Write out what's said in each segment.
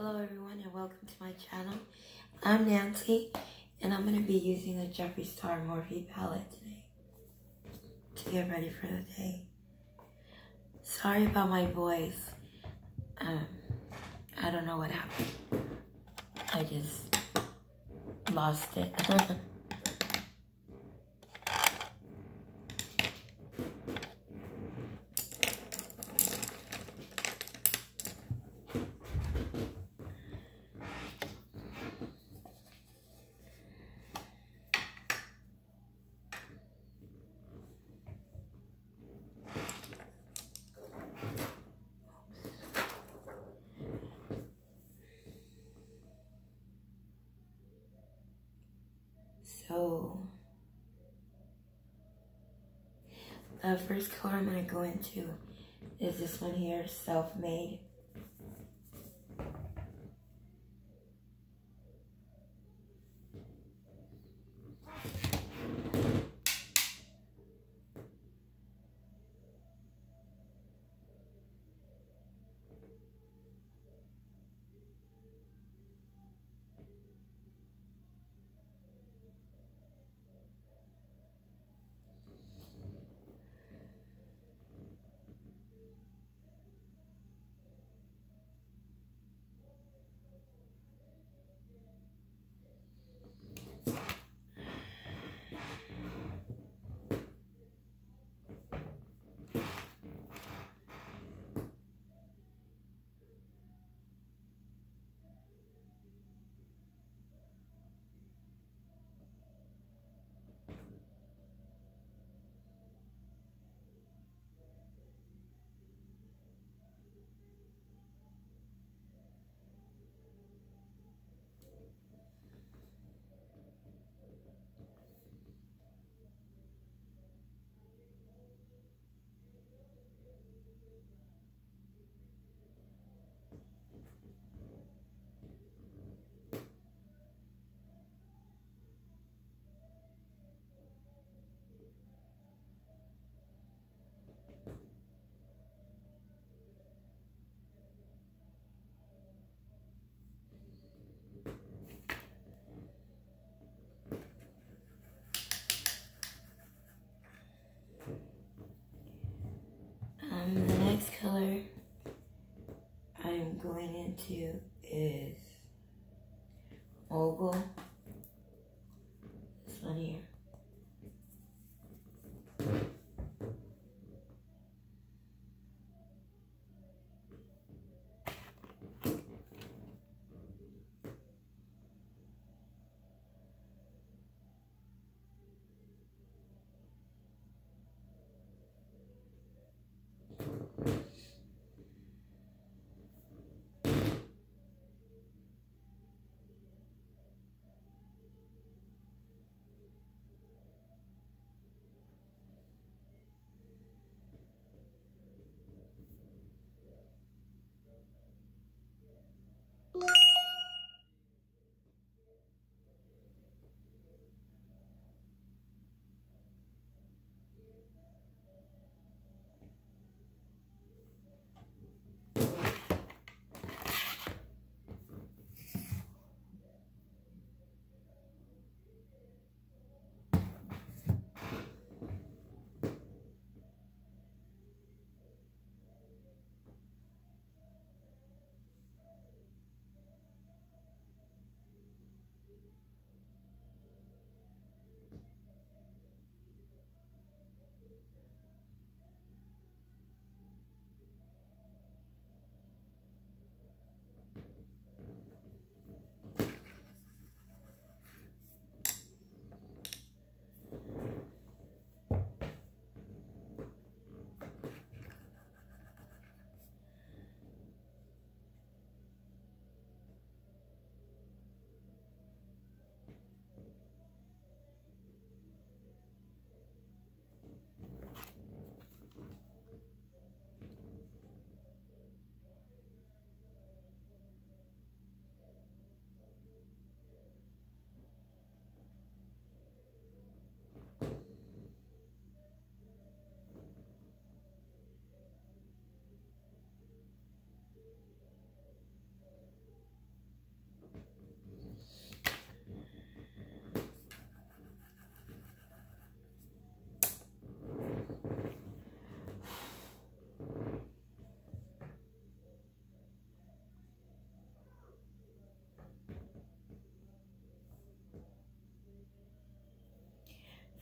Hello everyone and welcome to my channel. I'm Nancy and I'm going to be using the Jeffree Star Morphe palette today to get ready for the day. Sorry about my voice. Um, I don't know what happened. I just lost it. So, the first color I'm going to go into is this one here, Self-Made. Um, the next color I'm going into is Mogul.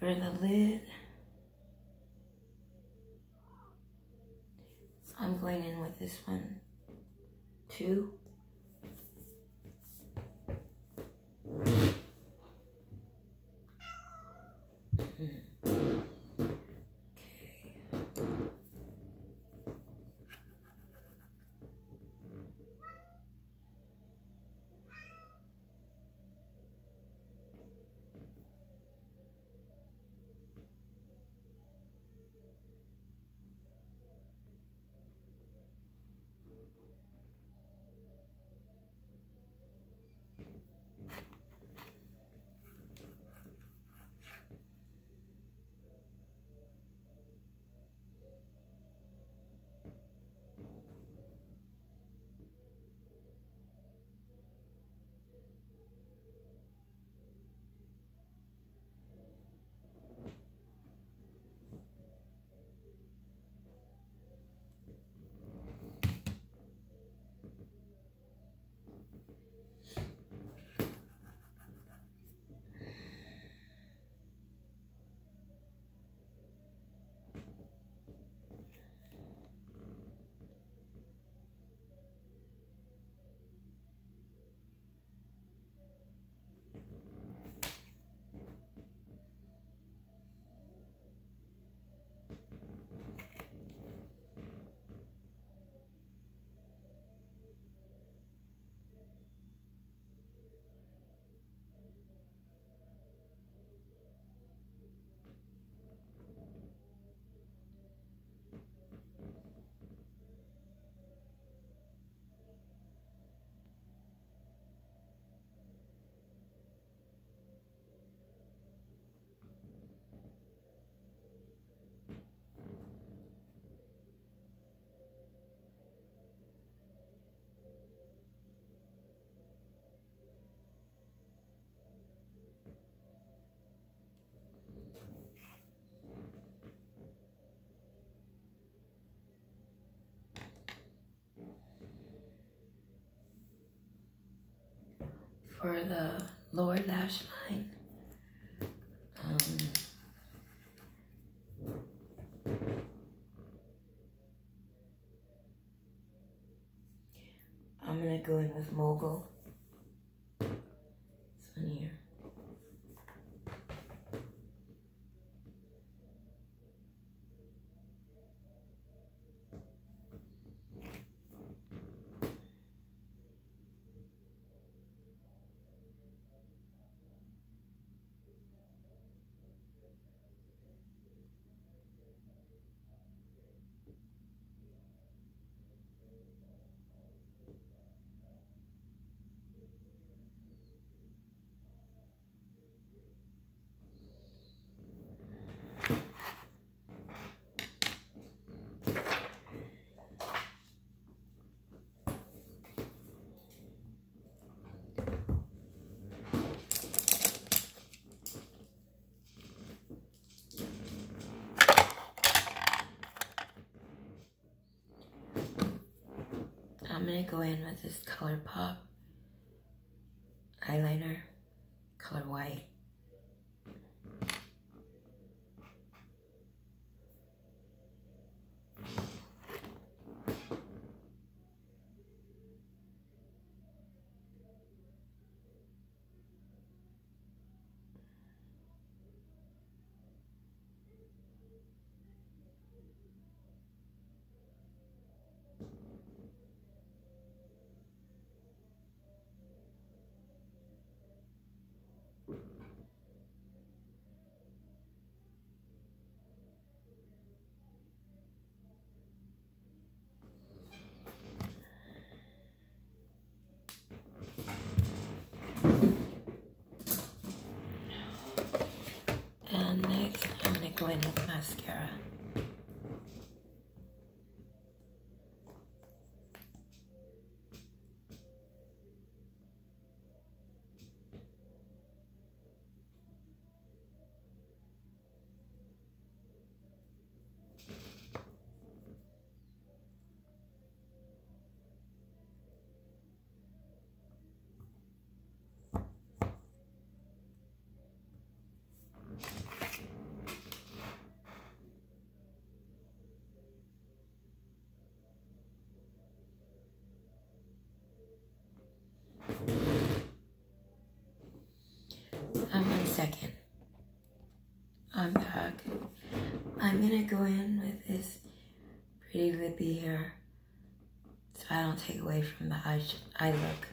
For the lid, I'm going in with this one, two. For the lower lash line. Um, I'm gonna go in with Mogul. This one here. I'm gonna go in with this ColourPop eyeliner, color white. And next, I'm gonna go second. I'm back. I'm gonna go in with this pretty lippy hair so I don't take away from the eye, eye look.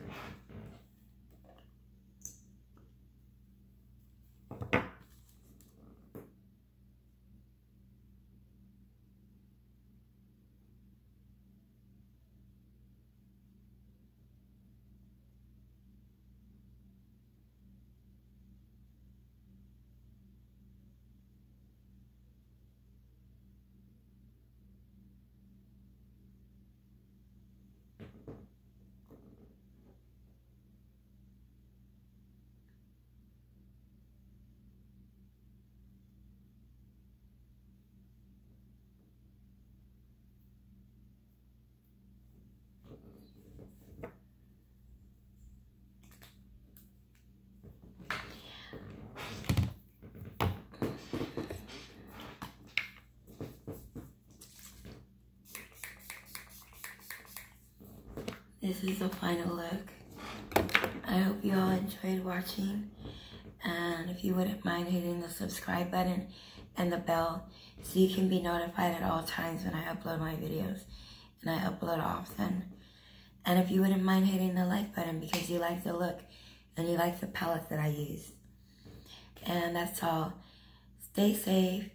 This is the final look. I hope you all enjoyed watching. And if you wouldn't mind hitting the subscribe button and the bell so you can be notified at all times when I upload my videos. And I upload often. And if you wouldn't mind hitting the like button because you like the look and you like the palette that I use. And that's all. Stay safe.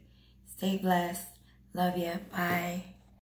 Stay blessed. Love you. Bye.